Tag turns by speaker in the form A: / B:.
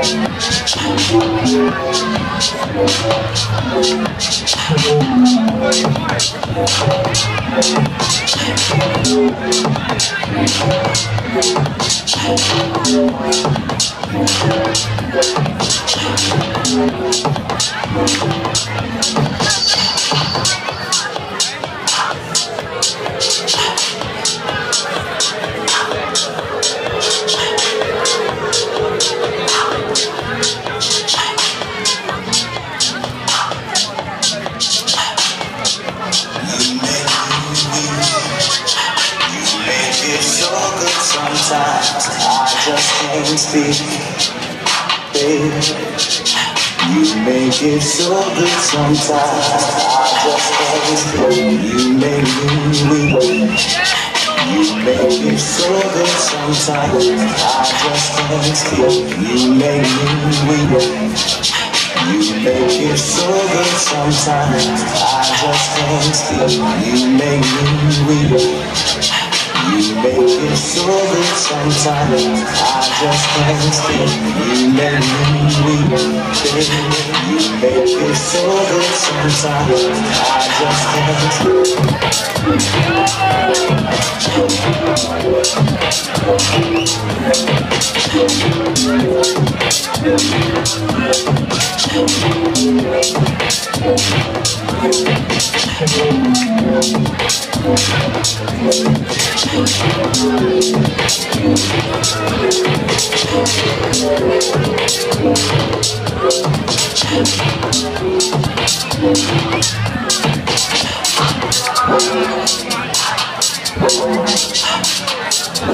A: It's Can't speak, baby. You make it so good sometimes I just can't speak. You make me weak. You make it so good sometimes I just can't speak. You make me weak. You make it so good sometimes I just can't speak. You make me weak. You make it so good sometimes I just can't stand you. let me Baby, you make it so good sometimes I just can't stand